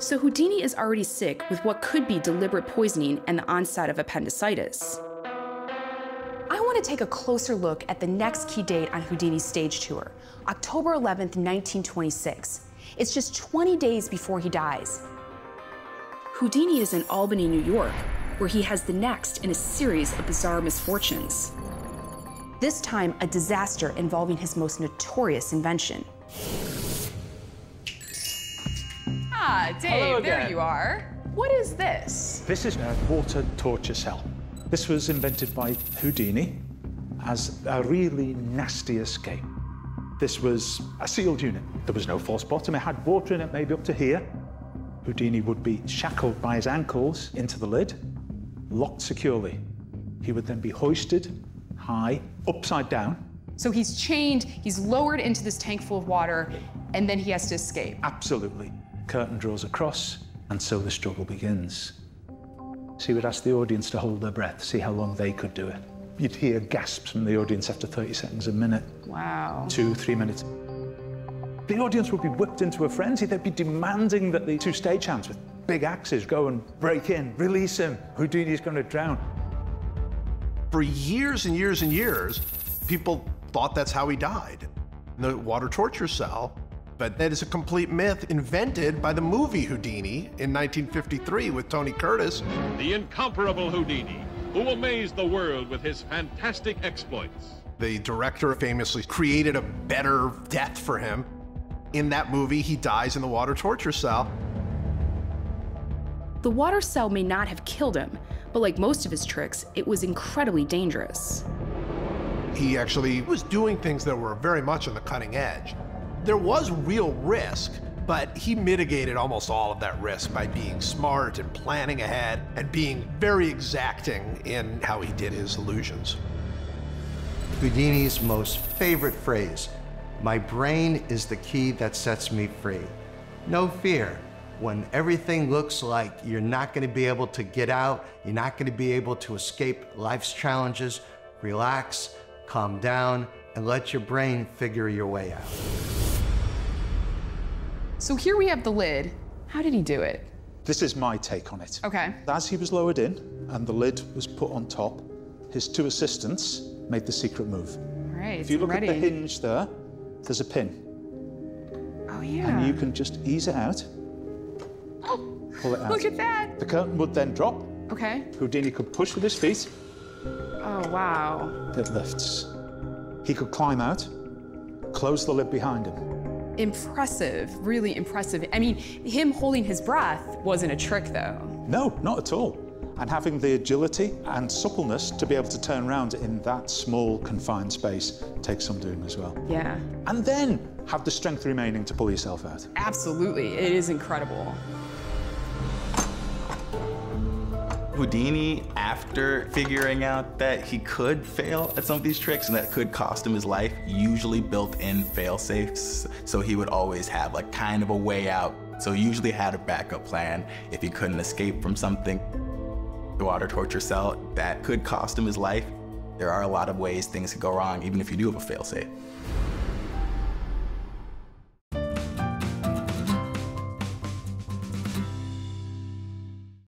So Houdini is already sick with what could be deliberate poisoning and the onset of appendicitis. I want to take a closer look at the next key date on Houdini's stage tour, October 11th, 1926. It's just 20 days before he dies. Houdini is in Albany, New York, where he has the next in a series of bizarre misfortunes. This time, a disaster involving his most notorious invention. Ah, Dave, there you are. What is this? This is a water torture cell. This was invented by Houdini as a really nasty escape. This was a sealed unit. There was no false bottom. It had water in it, maybe up to here. Houdini would be shackled by his ankles into the lid, locked securely. He would then be hoisted high, upside down. So he's chained, he's lowered into this tank full of water, and then he has to escape. Absolutely. Curtain draws across, and so the struggle begins. So he would ask the audience to hold their breath, see how long they could do it. You'd hear gasps from the audience after 30 seconds, a minute, Wow. two, three minutes. The audience would be whipped into a frenzy. They'd be demanding that the two stagehands with big axes go and break in, release him. Houdini's going to drown. For years and years and years, people thought that's how he died in the water torture cell. But that is a complete myth invented by the movie Houdini in 1953 with Tony Curtis. the incomparable Houdini, who amazed the world with his fantastic exploits. The director famously created a better death for him. In that movie, he dies in the water torture cell. The water cell may not have killed him, but like most of his tricks, it was incredibly dangerous. He actually was doing things that were very much on the cutting edge. There was real risk, but he mitigated almost all of that risk by being smart and planning ahead and being very exacting in how he did his illusions. Houdini's most favorite phrase My brain is the key that sets me free. No fear. When everything looks like you're not going to be able to get out, you're not going to be able to escape life's challenges, relax, calm down, and let your brain figure your way out. So here we have the lid. How did he do it? This is my take on it. Okay. As he was lowered in and the lid was put on top, his two assistants made the secret move. All right, If you look ready. at the hinge there, there's a pin. oh yeah. And you can just ease it out, Oh, pull it out. Look at that. The curtain would then drop. Okay. Houdini could push with his feet. Oh wow. It lifts. He could climb out, close the lid behind him. Impressive. Really impressive. I mean, him holding his breath wasn't a trick though. No, not at all. And having the agility and suppleness to be able to turn around in that small, confined space takes some doing as well. Yeah. And then have the strength remaining to pull yourself out. Absolutely. It is incredible. Houdini, after figuring out that he could fail at some of these tricks and that could cost him his life, usually built in fail safes. So he would always have like kind of a way out. So he usually had a backup plan if he couldn't escape from something. The water torture cell, that could cost him his life. There are a lot of ways things could go wrong, even if you do have a fail safe.